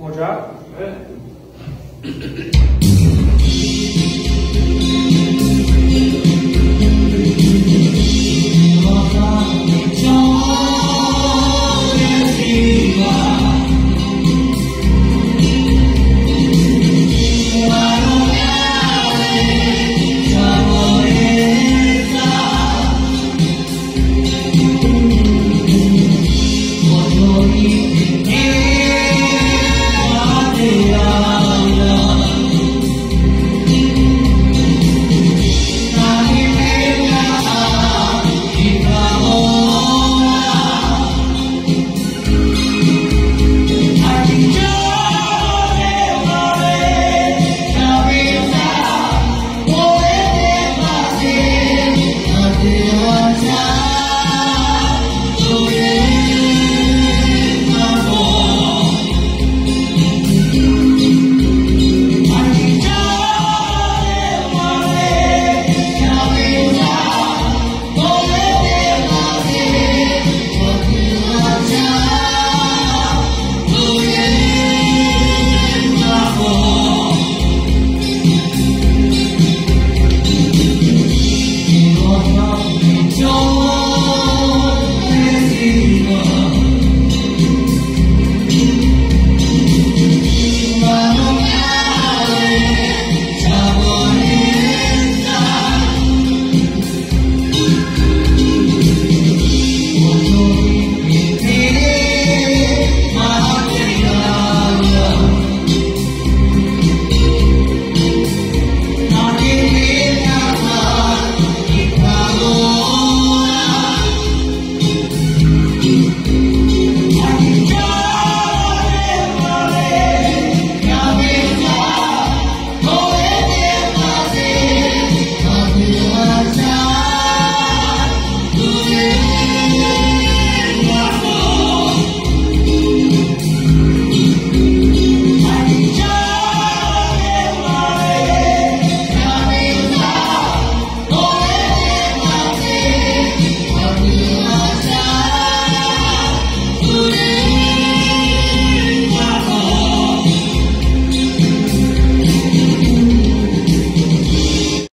Hoca. Evet.